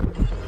you.